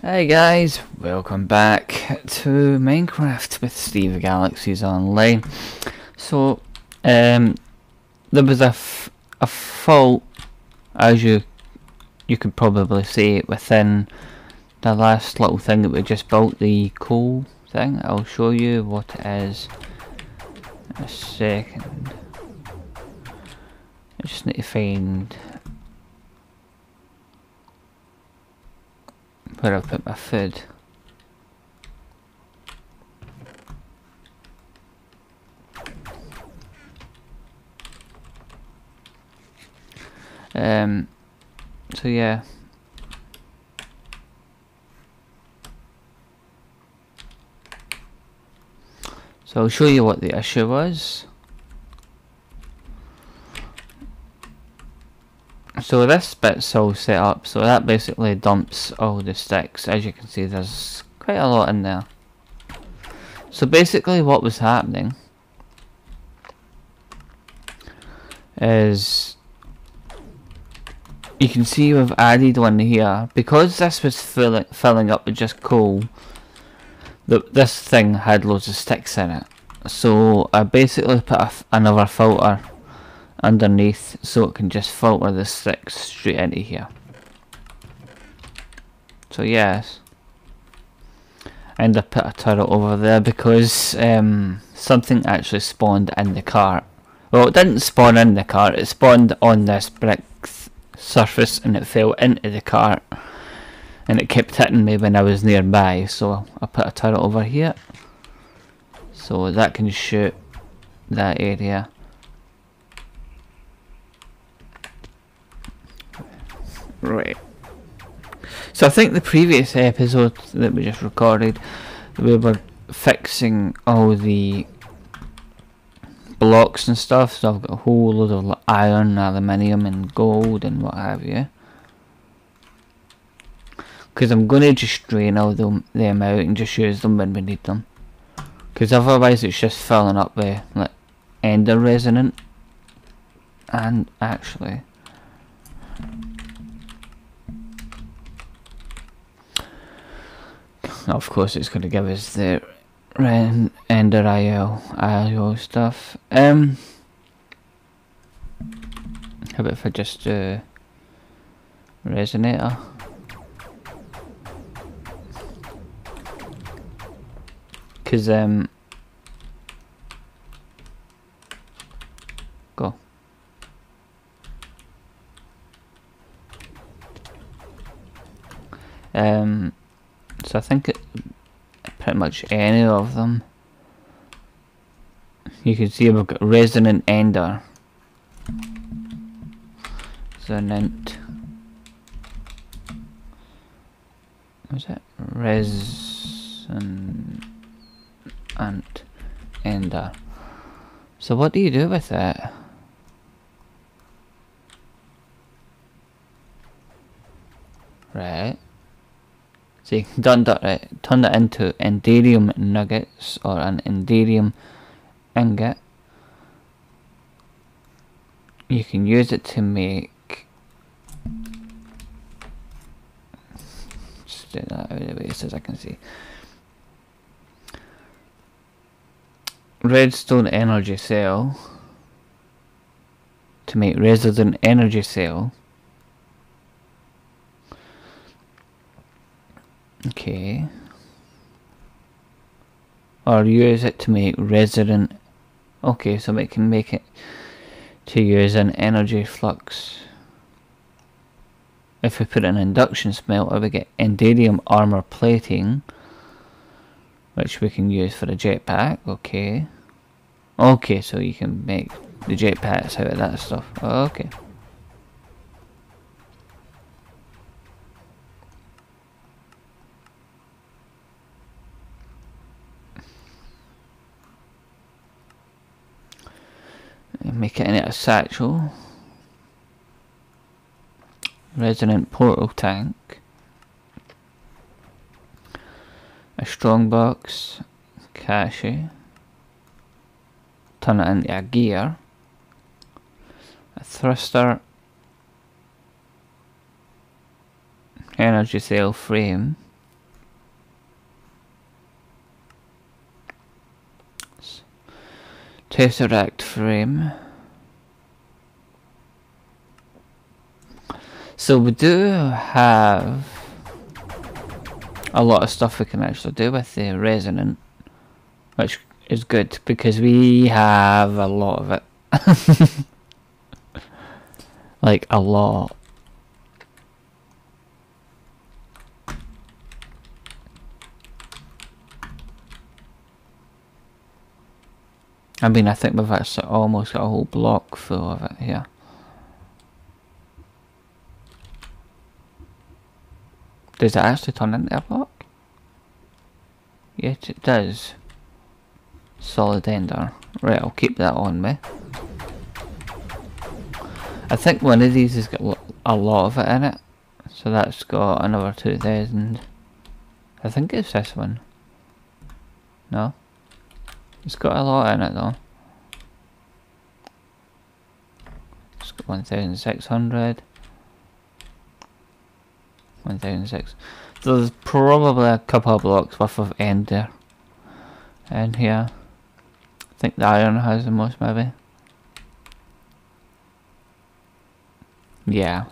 Hey guys, welcome back to Minecraft with Steve Galaxies Online. So, um, there was a, a fault, as you you could probably see within the last little thing that we just built, the coal thing. I'll show you what it is in a second. I just need to find where I put my food. Um, so yeah. So I'll show you what the issue was. So this bit's all set up, so that basically dumps all the sticks. As you can see there's quite a lot in there. So basically what was happening is you can see we've added one here because this was filling filling up with just coal the, this thing had loads of sticks in it so I basically put another filter underneath so it can just filter the sticks straight into here. So yes. And I put a turret over there because um, something actually spawned in the cart well it didn't spawn in the cart it spawned on this brick surface and it fell into the cart and it kept hitting me when I was nearby so I put a turret over here. So that can shoot that area right so I think the previous episode that we just recorded we were fixing all the blocks and stuff, so I've got a whole load of iron, aluminium and gold and what have you. Because I'm going to just drain all them, them out and just use them when we need them. Because otherwise it's just filling up with like ender resonant. And actually... Of course it's going to give us the Ren Ender IO IO stuff. Um how about if I just uh resonator? Cause um go. Um so I think it pretty much any of them. You can see we've got Resonant Ender. Resonant. What's it? Resonant Ender. So what do you do with it? Right. So you can turn that, right, turn that into Enderium nuggets or an Enderium ingot. You can use it to make just do that out of the way so I can see. Redstone energy cell to make resonant energy cell Okay. Or use it to make resonant. Okay, so we can make it to use an energy flux. If we put an induction smelter, we get enderium armor plating, which we can use for a jetpack. Okay. Okay, so you can make the jetpacks out of that stuff. Okay. satchel. Resonant portal tank. A strongbox. Cache. Turn it into a gear. A thruster. Energy cell frame. Tesseract frame. So we do have a lot of stuff we can actually do with the resonant, which is good because we have a lot of it. like a lot. I mean, I think we've actually almost got a whole block full of it here. Does it actually turn into a block? Yes, it does. Solid ender. Right, I'll keep that on me. I think one of these has got a lot of it in it. So that's got another 2000. I think it's this one. No? It's got a lot in it though. It's got 1600. 1006. So there's probably a couple of blocks worth of ender in here. I think the iron has the most maybe. Yeah.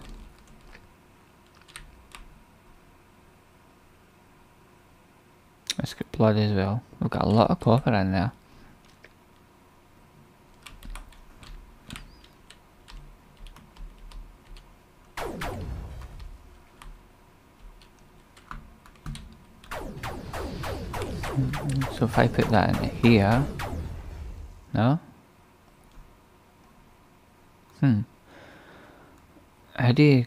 Let's get blood as well. We've got a lot of copper in there. If I put that in here, no? Hmm. How do you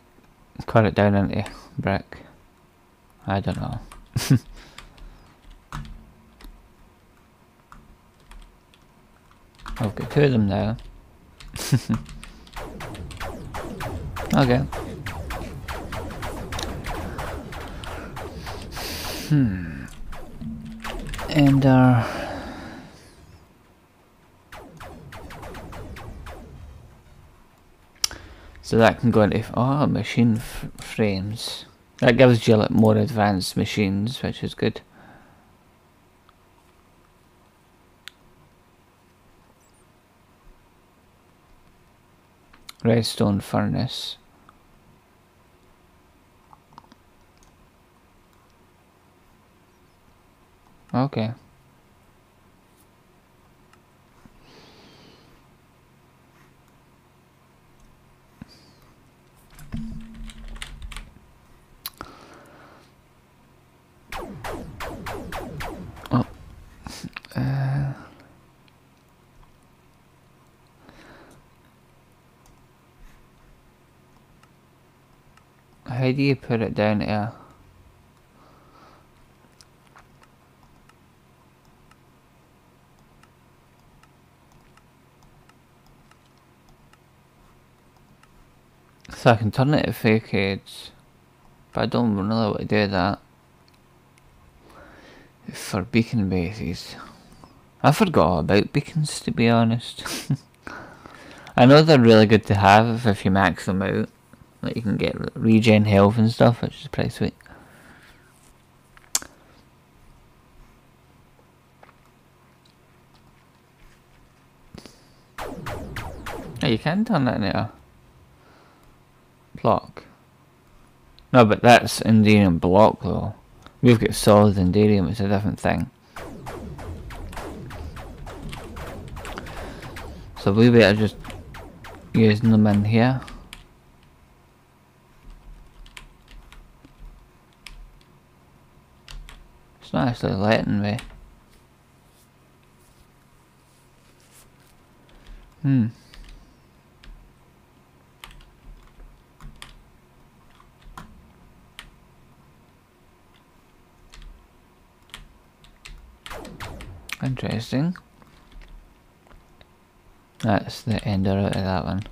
cut it down into brick? I don't know. I've got two of them now. okay. Hmm and uh, so that can go into oh machine frames. That gives you like more advanced machines which is good. Redstone furnace Okay. Oh. Uh. How do you put it down here? So I can turn it to fake facades, but I don't really want to do that. For beacon bases. I forgot about beacons to be honest. I know they're really good to have if you max them out. Like you can get regen health and stuff, which is pretty sweet. Yeah, you can turn that into block. No, but that's indium block though. We've got solid indium, it's a different thing. So we better just using them in here. It's not actually letting me. Hmm. Interesting. That's the ender out of that one.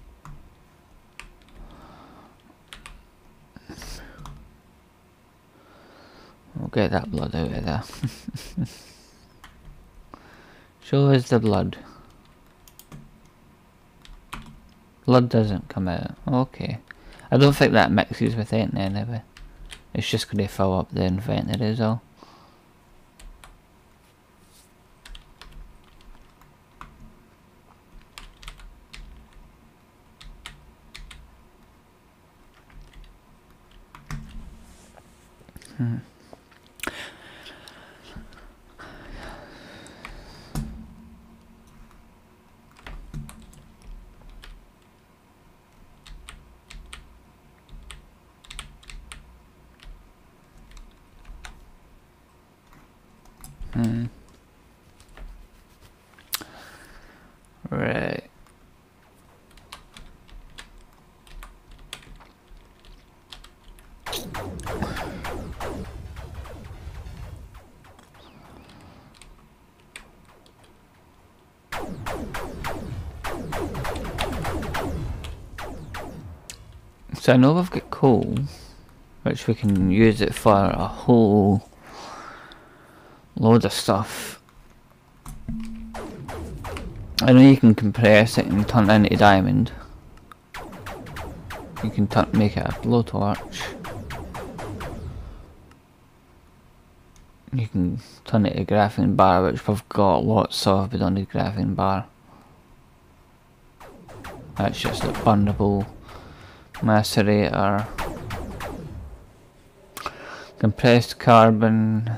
We'll get that blood out of there. Show us the blood. Blood doesn't come out. Okay. I don't think that mixes with anything anyway. It's just going to fill up the inventory is all. So I know we've got coal, which we can use it for a whole load of stuff. I know you can compress it and turn it into diamond. You can make it a blowtorch. You can turn it to a graphene bar, which we've got lots of, we don't need graphene bar. That's just a burnable macerator. Compressed carbon.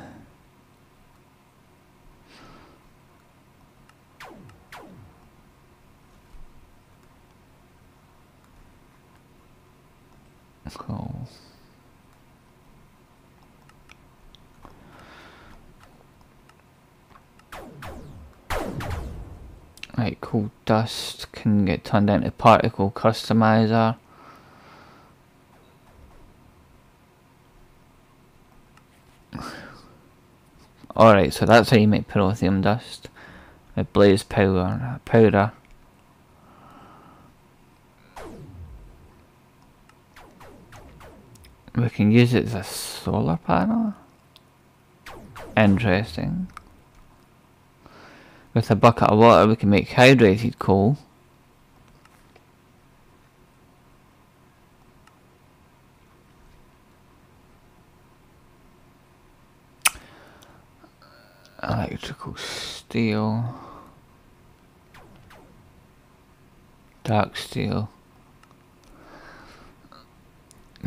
Cool. Right, cool. Dust can get turned into particle customizer. Alright, so that's how you make pyrotheum dust. With blaze powder. powder. We can use it as a solar panel. Interesting. With a bucket of water we can make hydrated coal. Electrical steel. Dark steel.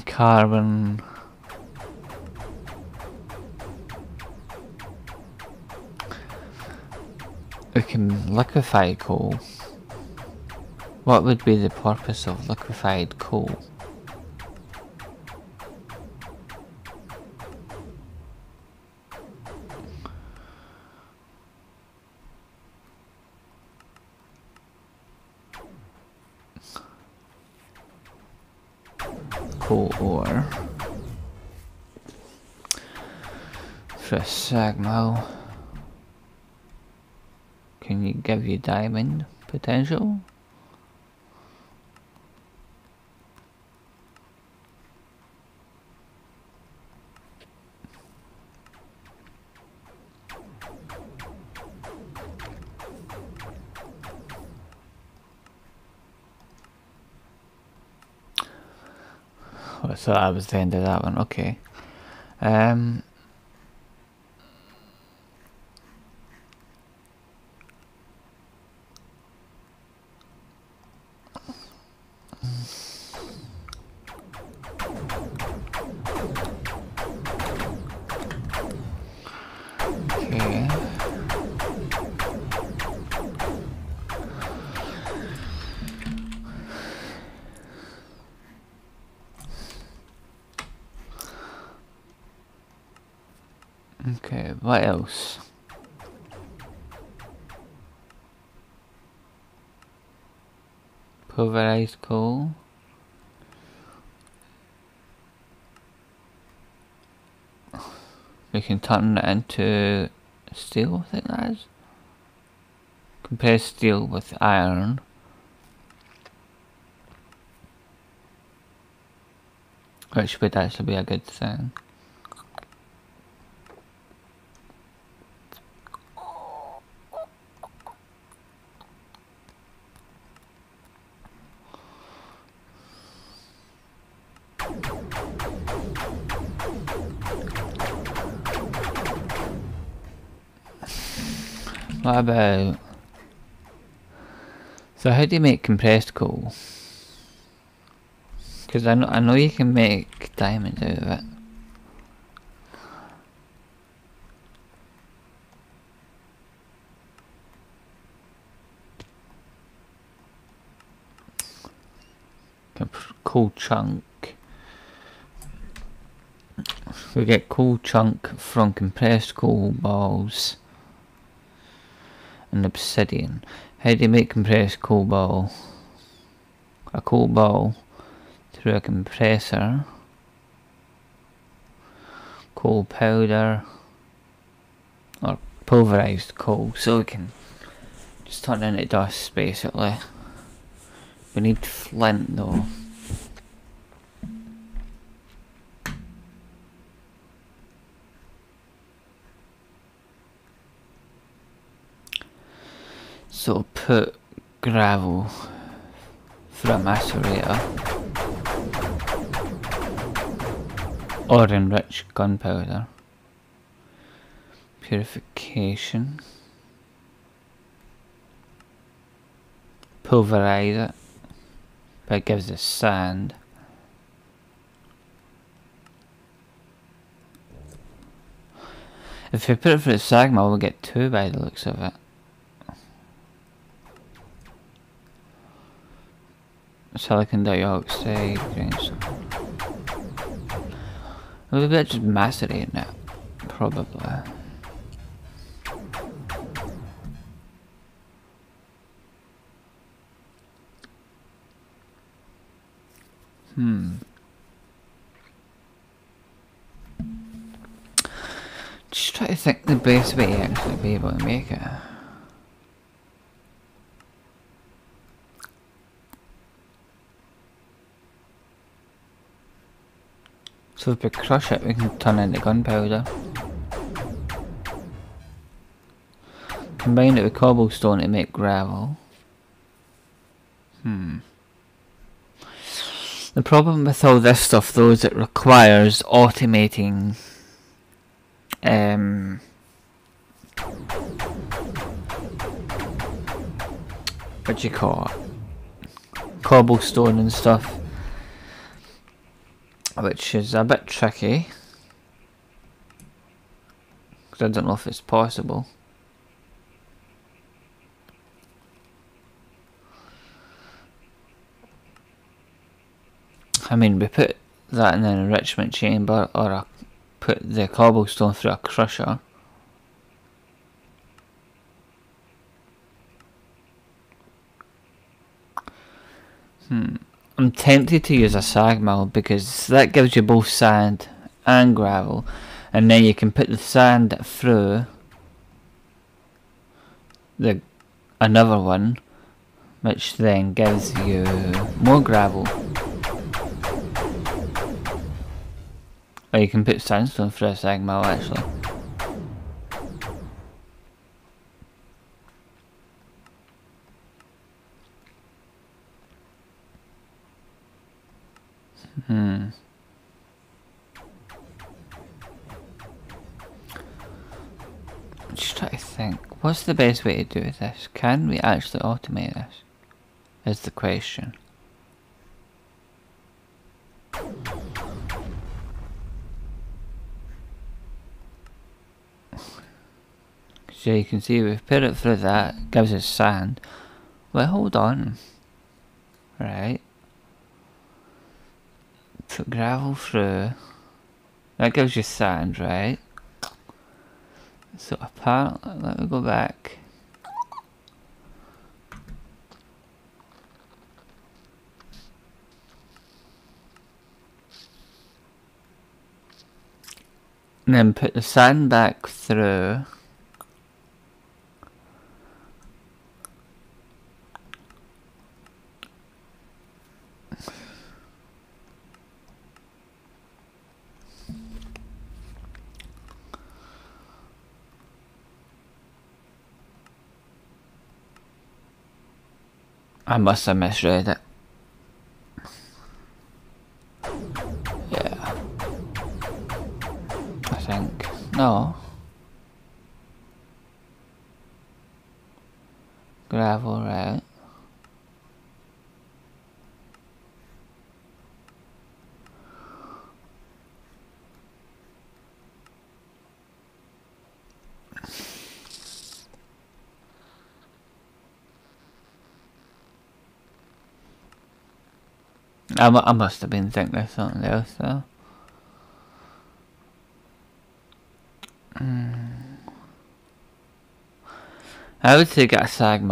Carbon. We can liquefy coal. What would be the purpose of liquefied coal? Coal ore. Sag can you give you diamond potential? So that was the end of that one, okay. Um, what else? Pulverized coal. We can turn it into steel, I think that is. Compare steel with iron. Which would actually be a good thing. about... So how do you make compressed coal? Because I know, I know you can make diamonds out of it. coal chunk. We get coal chunk from compressed coal balls and obsidian. How do you make compressed coal ball? A coal ball through a compressor. Coal powder or pulverized coal so we can just turn it into dust basically. We need flint though. So put gravel through a macerator or enrich gunpowder. Purification. Pulverize it, but it gives us sand. If we put it through the sag mill, we'll get two by the looks of it. Silicon dioxide, grains. We'll be just macerating it, probably. Hmm. Just try to think the best way to actually be able to make it. So if we crush it, we can turn it into gunpowder. Combine it with cobblestone to make gravel. Hmm. The problem with all this stuff though is it requires automating um, what do you call it? Cobblestone and stuff which is a bit tricky because I don't know if it's possible. I mean, we put that in an enrichment chamber or a, put the cobblestone through a crusher. Hmm. I'm tempted to use a sag mill because that gives you both sand and gravel and then you can put the sand through the another one which then gives you more gravel. Or you can put sandstone through a sag mill actually Hmm. Just try to think. What's the best way to do this? Can we actually automate this? Is the question. So you can see we've put it through that, gives us sand. Well, hold on. Right put gravel through. That gives you sand, right? So apparently, let me go back. And then put the sand back through. I must have misread it. I, must have been thinking of something else though. Mm. I would say get a sag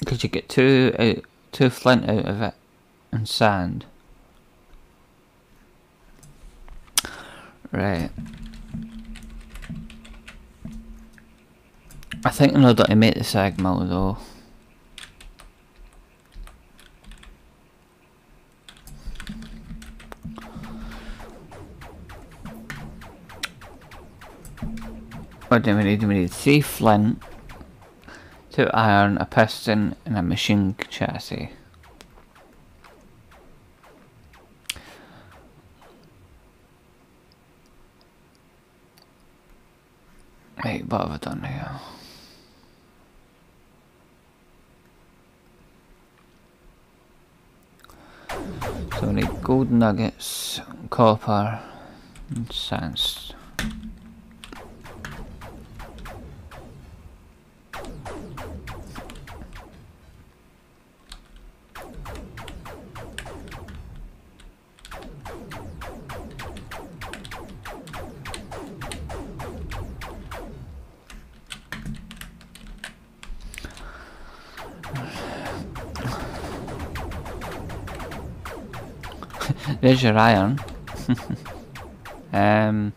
because you get two two flint out of it and sand. Right. I think in order to make the sag mill though What do we need? We need three flint, two iron, a piston, and a machine chassis. Right, what have I done here? So we need gold nuggets, copper, and sandstone. There's your iron. um,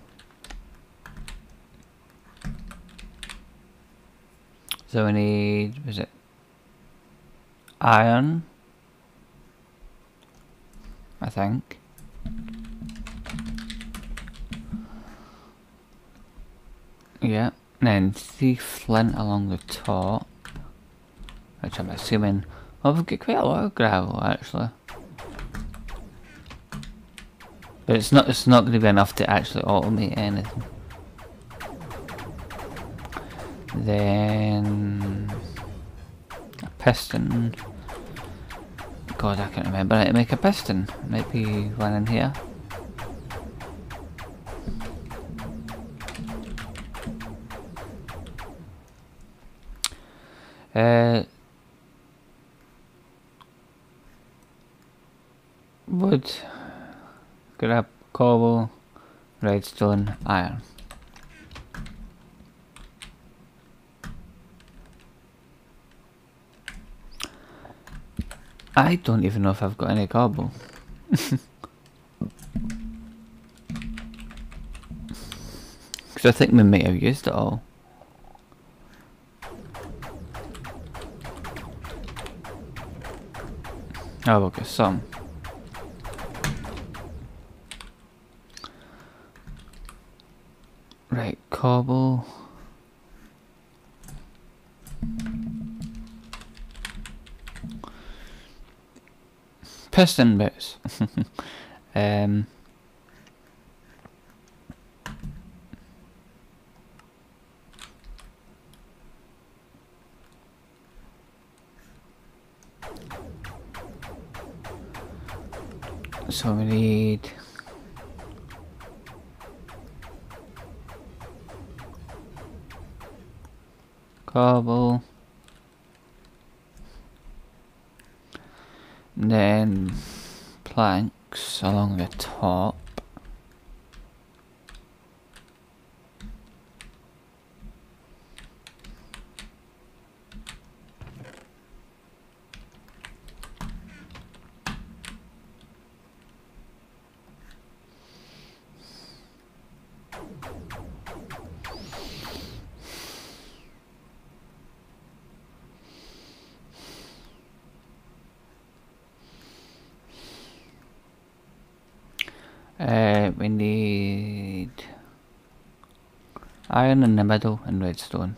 so we need, was it iron? I think. Yeah, and then three flint along the top, which I'm assuming, well we've got quite a lot of gravel actually. But it's not it's not going to be enough to actually automate anything. Then a piston. God, I can't remember how to make a piston. Might be one in here. Uh, wood scrap, cobble, redstone, iron. I don't even know if I've got any cobble. Because I think we might have used it all. Oh, okay, some. Right, cobble. Piston bits. um, so we need cobble then planks along the top Uh, we need iron in the middle and redstone.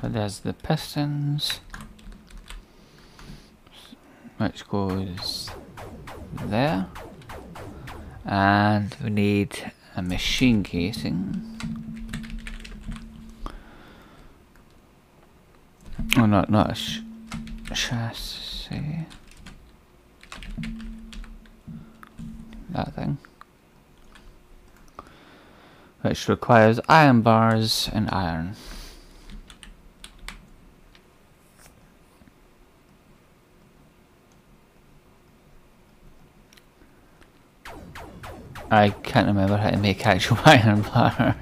So there's the pistons, which goes there and we need a machine casing. Oh, no, not a sh chassis. That thing. Which requires iron bars and iron. I can't remember how to make actual iron bar.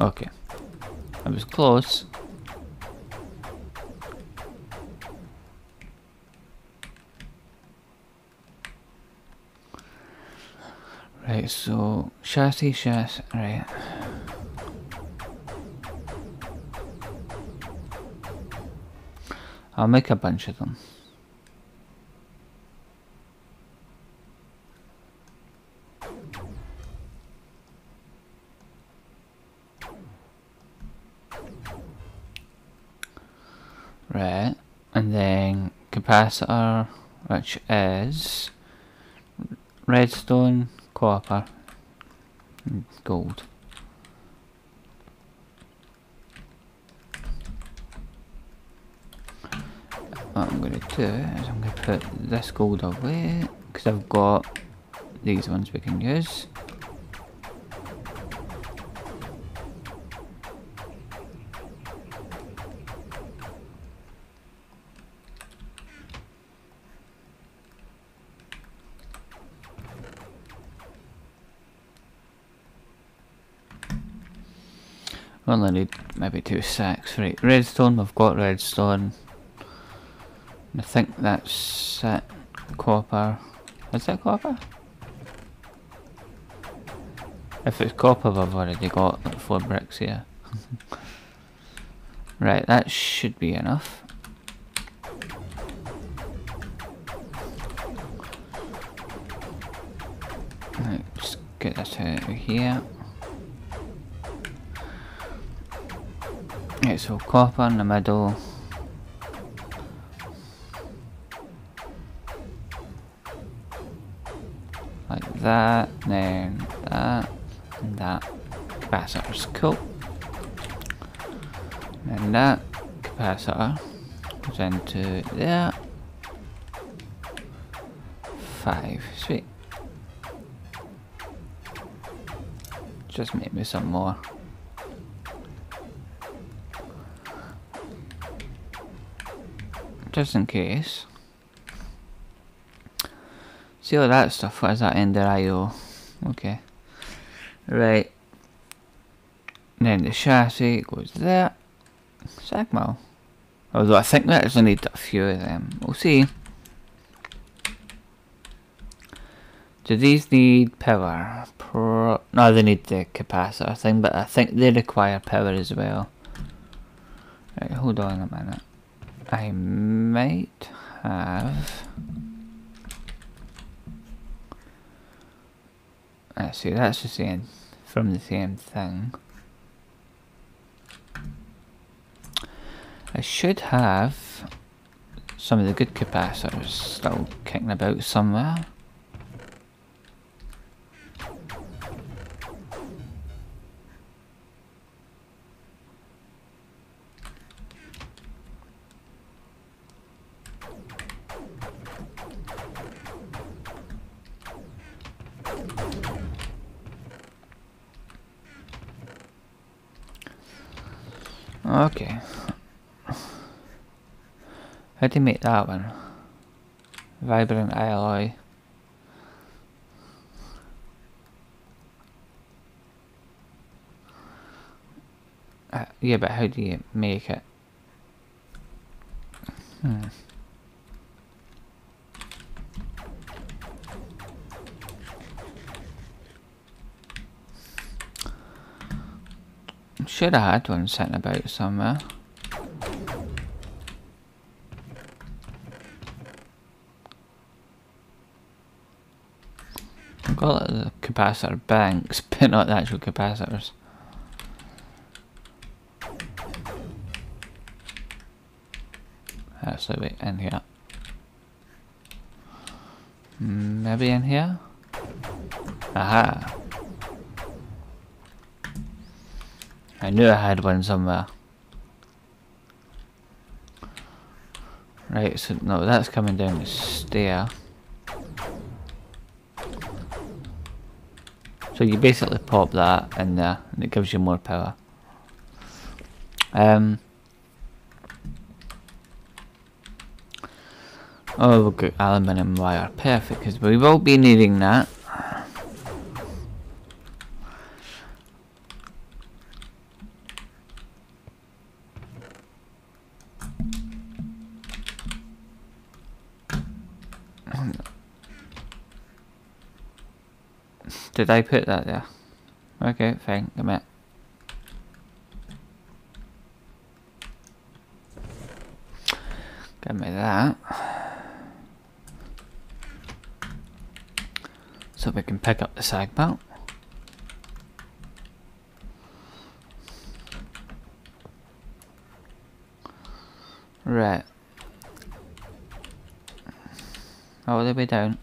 okay. I was close. Right, so chassis, chassis, right. I'll make a bunch of them. Then capacitor, which is redstone, copper, gold. What I'm going to do is I'm going to put this gold away because I've got these ones we can use. Only need maybe two sacks. Right, redstone, we've got redstone. I think that's it. Copper. Is that copper? If it's copper, I've already got four bricks here. right, that should be enough. Right, get this out of here. So copper in the middle. Like that, then that, and that. Capacitor's cool. And that capacitor goes into there. Five, sweet. Just make me some more. Just in case. See all that stuff, what is that Ender IO? Okay. Right. then the chassis goes there. Sag mill. Although I think we actually need a few of them. We'll see. Do these need power? Pro no, they need the capacitor thing, but I think they require power as well. Right, hold on a minute. I might have... I see, that's the same, from the same thing. I should have some of the good capacitors still kicking about somewhere. Okay. How do you make that one? Vibrant alloy. Uh, yeah, but how do you make it? Hmm. Should have had one sitting about somewhere. Got the capacitor banks, but not the actual capacitors. Actually, wait, in here. Hmm, maybe in here? Aha! I knew I had one somewhere. Right, so no, that's coming down the stair. So you basically pop that in there and it gives you more power. Um, oh, we've got aluminium wire. Perfect, because we will be needing that. Did I put that there? Okay, fine, come here. Give me that. So we can pick up the sag belt. Right. All the way down.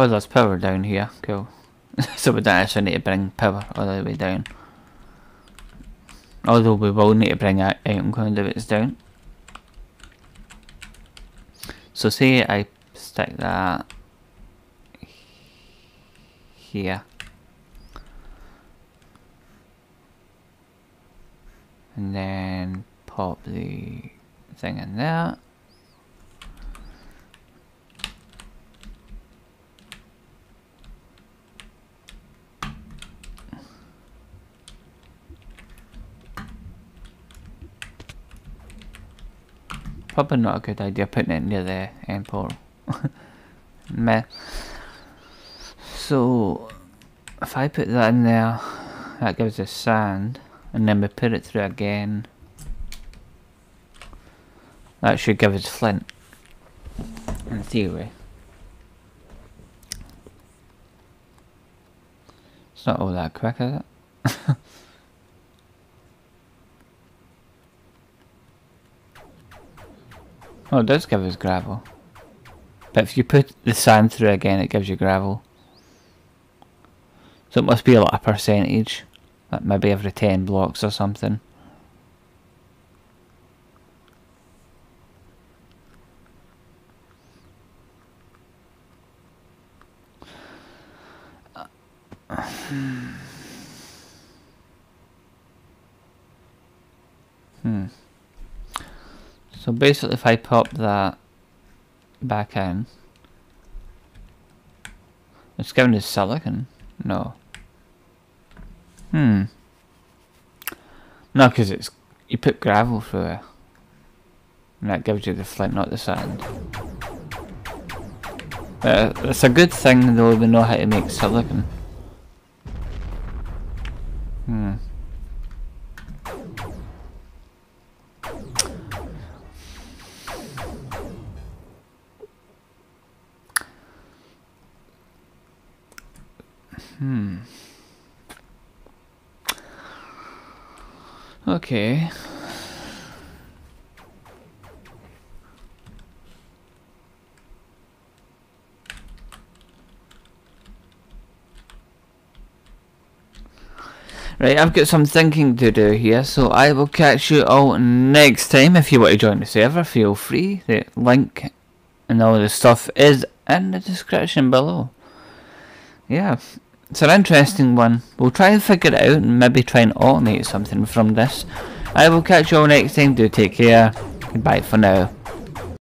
Oh, there's power down here. Cool. so we don't actually need to bring power all the way down. Although we will need to bring out item conduits down. So say I stick that here. And then pop the thing in there. Probably not a good idea putting it near the end portal. Meh. So, if I put that in there, that gives us sand, and then we put it through again. That should give us flint, in theory. It's not all that quick, is it? Oh, it does give us gravel. But if you put the sand through again, it gives you gravel. So it must be a percentage. Like maybe every 10 blocks or something. hmm. So basically if I pop that back in, it's giving us silicon. No. Hmm. No, because it's you put gravel through it, and that gives you the flint, not the sand. Uh, it's a good thing though we know how to make silicon. Hmm. Right, I've got some thinking to do here, so I will catch you all next time. If you want to join the server, feel free. The link and all the stuff is in the description below. Yeah. It's an interesting one. We'll try and figure it out and maybe try and automate something from this. I will catch you all next time. Do take care. Goodbye for now.